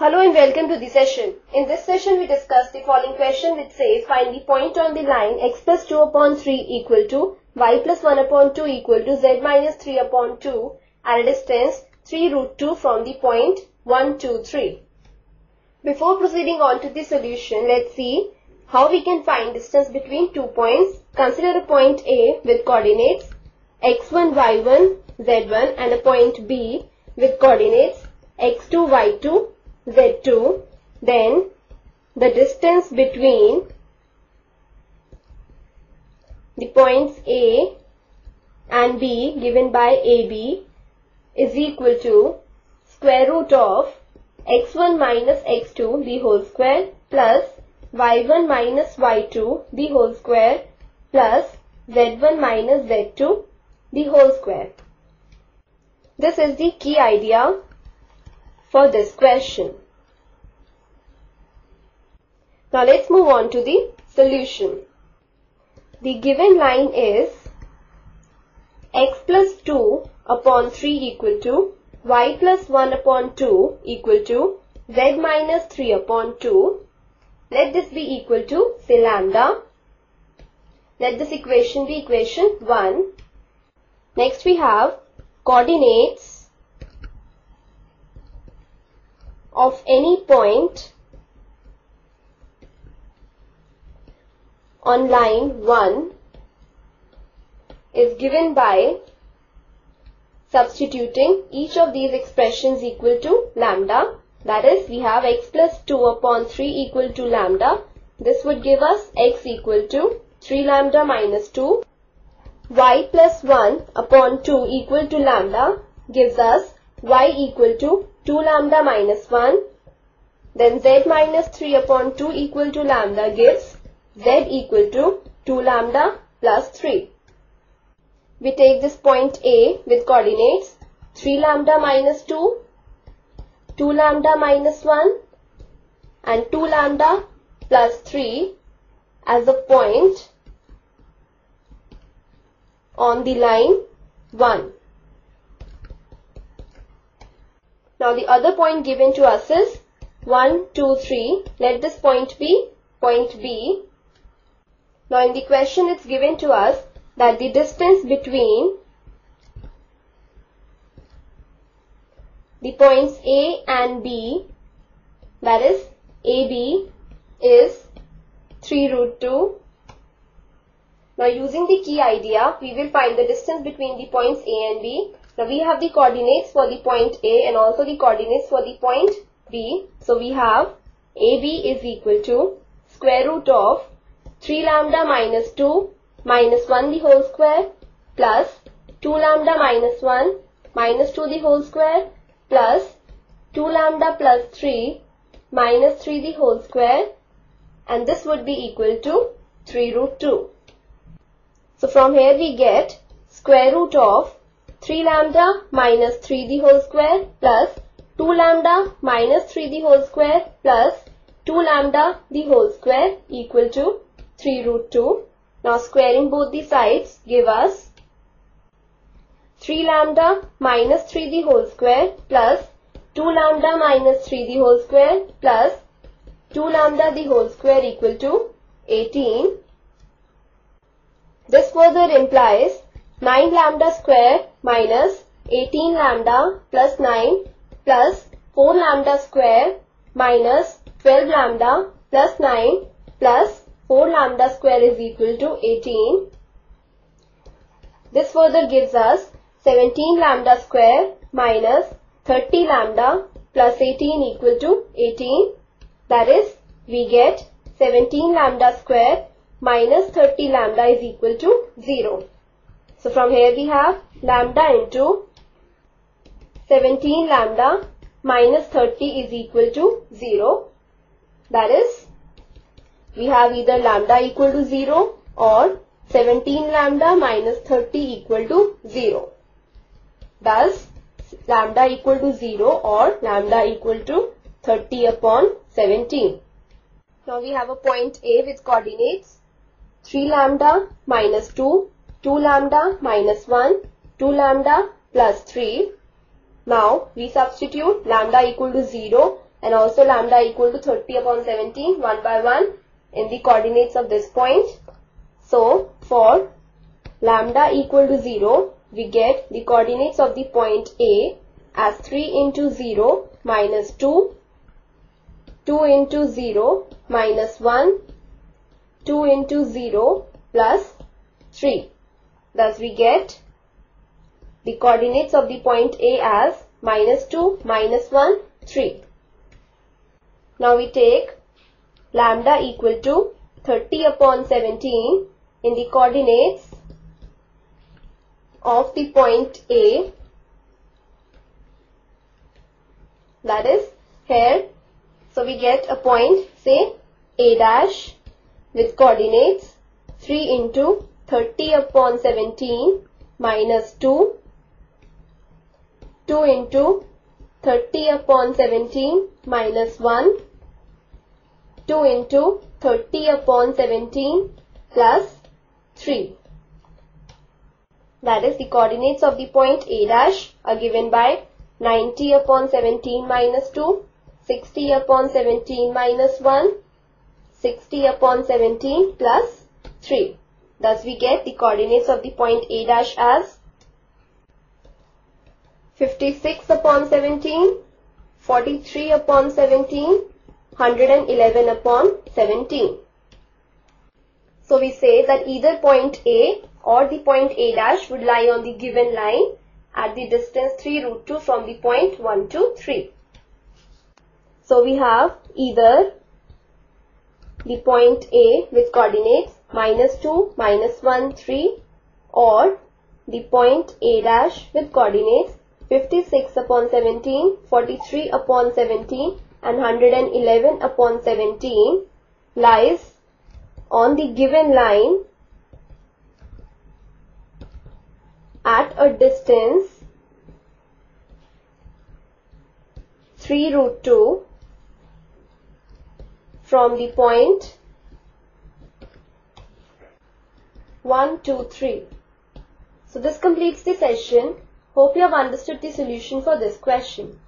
Hello and welcome to the session. In this session we discuss the following question which says find the point on the line x plus 2 upon 3 equal to y plus 1 upon 2 equal to z minus 3 upon 2 at a distance 3 root 2 from the point 1, 2, 3. Before proceeding on to the solution, let's see how we can find distance between two points. Consider a point A with coordinates x1, y1, z1 and a point B with coordinates x2, y2, z2 then the distance between the points A and B given by AB is equal to square root of x1 minus x2 the whole square plus y1 minus y2 the whole square plus z1 minus z2 the whole square. This is the key idea for this question. Now let's move on to the solution. The given line is x plus 2 upon 3 equal to y plus 1 upon 2 equal to z minus 3 upon 2. Let this be equal to say lambda. Let this equation be equation 1. Next we have coordinates of any point on line 1 is given by substituting each of these expressions equal to lambda. That is, we have x plus 2 upon 3 equal to lambda. This would give us x equal to 3 lambda minus 2. y plus 1 upon 2 equal to lambda gives us y equal to 2 lambda minus 1. Then z minus 3 upon 2 equal to lambda gives z equal to 2 lambda plus 3. We take this point A with coordinates 3 lambda minus 2, 2 lambda minus 1 and 2 lambda plus 3 as a point on the line 1. Now the other point given to us is 1, 2, 3. Let this point be point B. Now in the question it's given to us that the distance between the points A and B that is AB is 3 root 2. Now using the key idea we will find the distance between the points A and B now we have the coordinates for the point A and also the coordinates for the point B. So we have AB is equal to square root of 3 lambda minus 2 minus 1 the whole square plus 2 lambda minus 1 minus 2 the whole square plus 2 lambda plus 3 minus 3 the whole square and this would be equal to 3 root 2. So from here we get square root of 3 lambda minus 3 the whole square plus 2 lambda minus 3 the whole square plus 2 lambda the whole square equal to 3 root 2. Now squaring both the sides give us 3 lambda minus 3 the whole square plus 2 lambda minus 3 the whole square plus 2 lambda the whole square equal to 18. This further implies 9 lambda square minus 18 lambda plus 9 plus 4 lambda square minus 12 lambda plus 9 plus 4 lambda square is equal to 18. This further gives us 17 lambda square minus 30 lambda plus 18 equal to 18. That is, we get 17 lambda square minus 30 lambda is equal to 0. So from here we have lambda into 17 lambda minus 30 is equal to 0. That is, we have either lambda equal to 0 or 17 lambda minus 30 equal to 0. Thus, lambda equal to 0 or lambda equal to 30 upon 17. Now we have a point A with coordinates 3 lambda minus 2 2 lambda minus 1, 2 lambda plus 3. Now we substitute lambda equal to 0 and also lambda equal to 30 upon 17 1 by 1 in the coordinates of this point. So for lambda equal to 0 we get the coordinates of the point A as 3 into 0 minus 2, 2 into 0 minus 1, 2 into 0 plus 3. Thus we get the coordinates of the point A as minus 2, minus 1, 3. Now we take lambda equal to 30 upon 17 in the coordinates of the point A that is here so we get a point say A dash with coordinates 3 into 30 upon 17 minus 2 2 into 30 upon 17 minus 1 2 into 30 upon 17 plus 3 that is the coordinates of the point A dash are given by 90 upon 17 minus 2, 60 upon 17 minus 1, 60 upon 17 plus 3. Thus we get the coordinates of the point A dash as 56 upon 17, 43 upon 17, 111 upon 17. So we say that either point A or the point A dash would lie on the given line at the distance 3 root 2 from the point 1 to 3. So we have either the point A with coordinates minus 2, minus 1, 3 or the point A dash with coordinates 56 upon 17, 43 upon 17 and 111 upon 17 lies on the given line at a distance 3 root 2 from the point 1, 2, 3. So this completes the session. Hope you have understood the solution for this question.